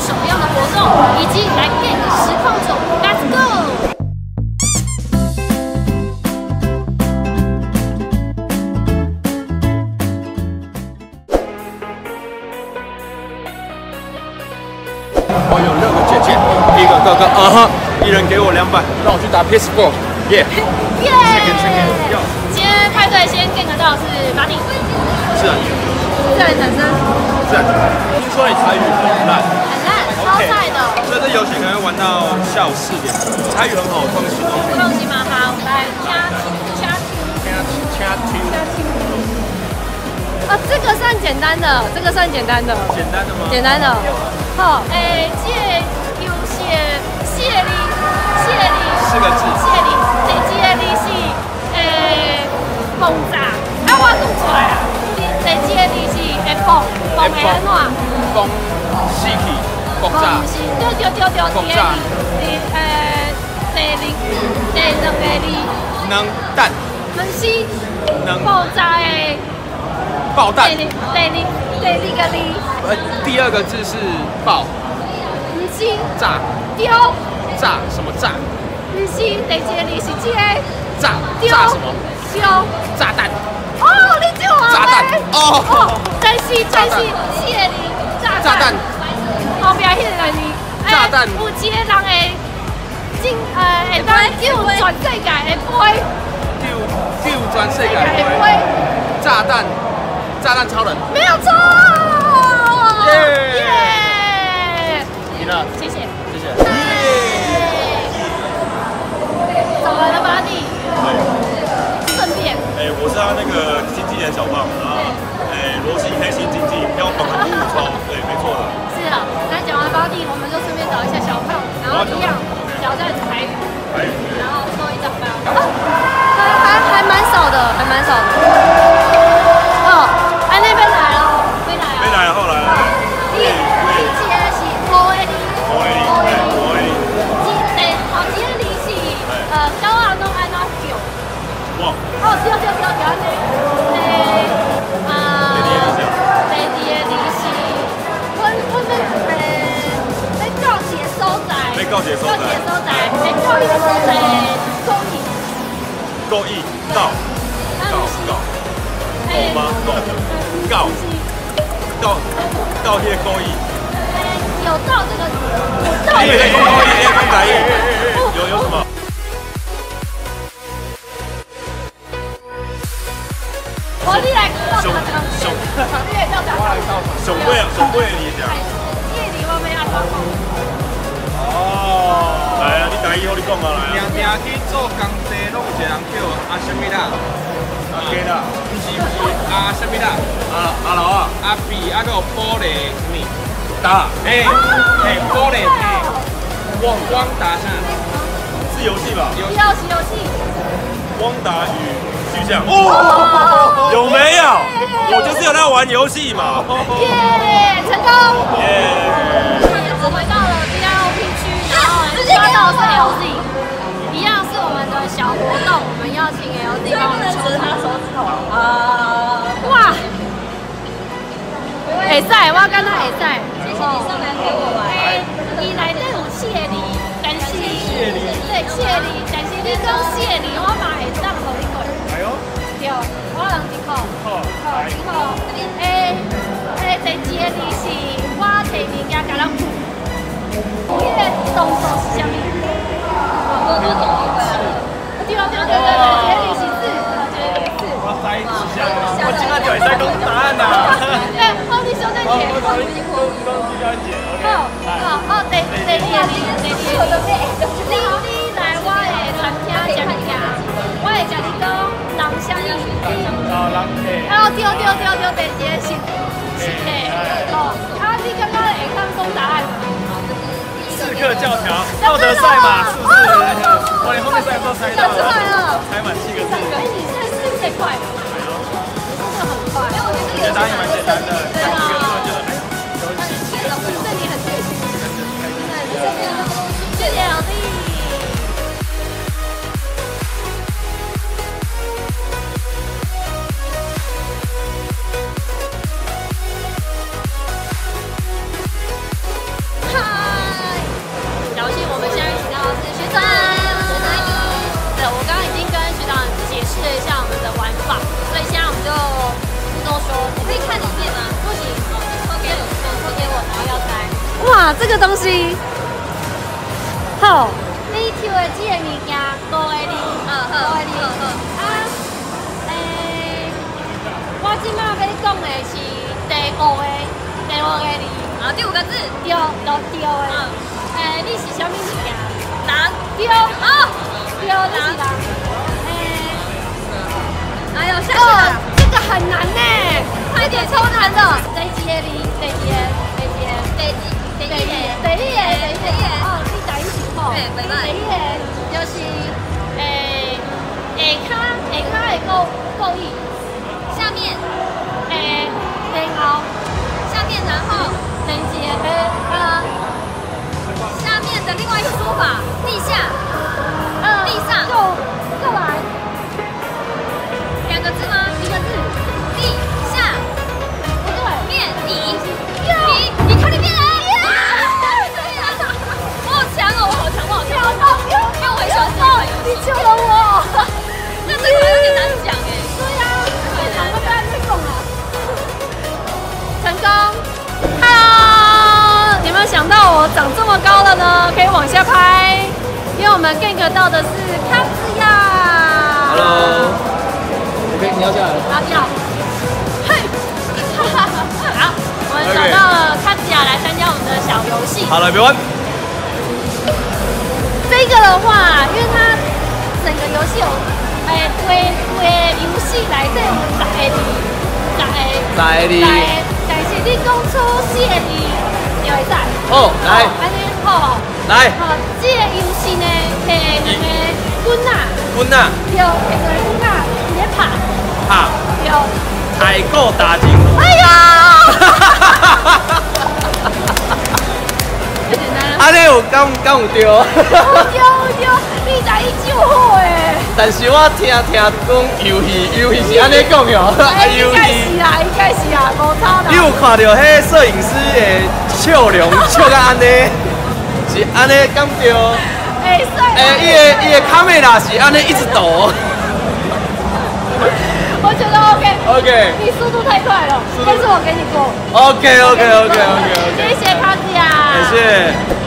什么样的活动，以及来电影实况组，Let's go！我有六个姐姐，一个哥哥，啊哈，一人给我两百，让我去打 p i s c o 耶！耶！今天派对先 get 到是哪里？自然。自然产生。是然。听说你才艺很烂。游戏可能会玩到下午四点。台语很好，放心哦。放心吗？好，来加加加加加啊，这个算简单的，这个算简单的。简单的吗？简单的。好，诶，这有气，爆炸。是，对对对对，爆炸。第诶第二第两个礼。能蛋。能是。能爆炸诶。爆弹。第零第二个哩。呃，第二个字是爆。不是。炸。丢。炸什么炸？不是，第一个哩是这个。炸。炸什么？丢。炸弹。哦，你就啊。炸弹。哦。哦，但是但是，谢哩。炸炸弹。后边迄个哩。炸弹。有一个人会进呃，会当救全世界的飞。救救全世界的飞。炸弹。炸弹超人没有错，耶！赢了，谢谢，谢谢，我是他那个经纪人小胖啊，哎，罗西黑心经济，标榜的五五超，对，没错的。是啊，我们就顺便找一下小胖，然后一样挑战彩云，然后送一张吧。在。要告解所在。告解所在，要告伊个所在，告伊。告伊告。告告。告吗？告。告告告谢高义，有到这个，高义高义高改义，有有什么？我你来熊熊，贵啊，熊贵你讲。夜哦，来啊，你讲啊来。定定去做工地，拢有一个人叫阿什么啦？阿基啦。是不是阿什么啦？阿阿老啊，阿比阿个玻璃什么？打，哎哎，玻璃哎，光光打上，是游戏吧？游戏游戏。光达与巨像，哦，有没有？我就是有在玩游戏嘛。耶，成功。耶。到是 L Z，一样是我们的小活动，我们邀请 L Z 帮我们抽他手指头啊。哇！会使，我感觉会使。谢谢你送来给我玩。诶，伊内底有谢你，但是谢你，对谢你，但是你讲谢你，我嘛会当互你过。哎呦，对，我人一口，好，一口。诶诶，第二个是我第二件甲人个动作是啥物？对对对对对对，谢礼是字，谢礼是。我猜一下，我今仔就会使讲答案啦。好，好，好，第第二年，第二年，你你来我的餐厅食物件，我会甲你讲人啥物。哦，人客。哦，对对对对，第一个是教条，道德赛马，是不是？我连后面赛都猜到了，猜满七个字。哎，你现在是最快的。真的很快。这答案蛮简单的。对啊。啊，这个东西，好，你抽的这个物件五个哩，嗯好五个哩，啊，诶，我即马要讲的是第五个，第五个字，啊，第五个字，对，就对的，诶，你是啥物物件？男，对，啊，对，你是人，诶，还有下哦，，这个很难呢，快点，超难的，第几个哩？第几个？第几个？第一，第一个，第一个，第一，哦，你第一是吼，对袂歹第一就是诶，下骹下骹的国国语，下面，诶，然后下面，然后第二个呃下面的另外一个说法，地下，长这么高了呢？可以往下拍，因为我们 gank 到的是卡兹亚。Hello，你可以你要下来了。好，要，嘿，好，我们找到了卡兹亚来参加我们的小游戏。好了，别玩。这个的话，因为它整个游戏有，诶，规规游戏内底有十个字，十个，十个字十个，但是你讲出四个字就会使。哦，来安尼好，来，好，这个游戏呢，摕两个棍仔，滚呐，对，摕两个棍啊直接拍，拍，对。采购打金。哎呀！太简单了。安尼有敢敢有对？有有，你才伊就好诶。但是我听听讲游戏游戏是安尼讲哟，啊哎，应该游戏是。啊，应该是啊，无差你有。看到迄摄影师的笑容笑到安尼，是安尼感觉？哎，帅。诶，伊的伊的卡梅拉是安尼一直抖。我觉得 OK。OK 你速度太快了，但是我给你过。OK OK OK OK 谢 OK，谢谢卡子呀。谢谢。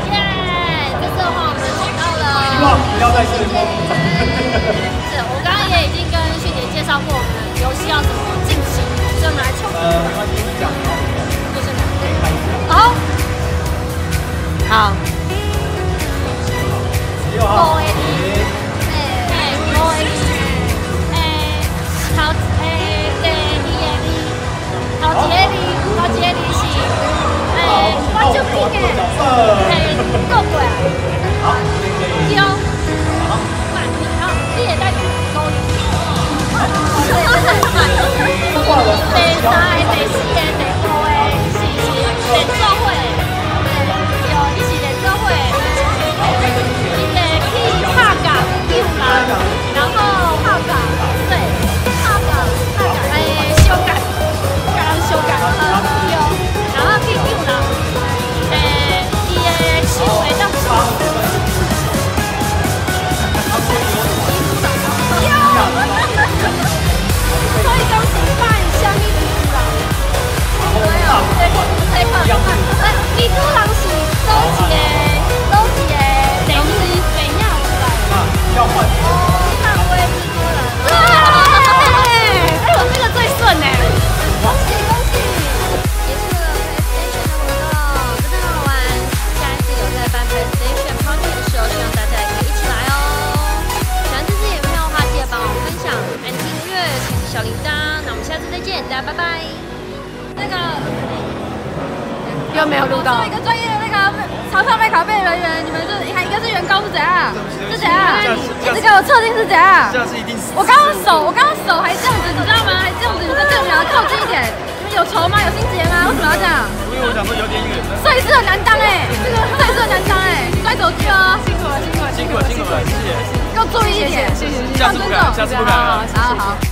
耶！这次的话，我们找到了。希望不要再失我就记个，诶，过过，那我们下次再见，大家拜拜。那个又没有录到 作为一。个专业的那个查票卖卡费人员，你们就还一个是员工是怎样？是怎样？一直给我测定是怎样？这样是一定死。我刚刚手，我刚刚手还这样子，你知道吗？还这样子，你们这两个靠近一点。你们有仇吗？有心结吗？为什么要这样？因为我想说有点远，摄影师很难当哎，这个摄影师很难当哎，摔手机哦，辛苦了，辛苦了，辛苦了辛苦了，谢谢。给我注意一点，下次不敢，下次不敢了。好好好。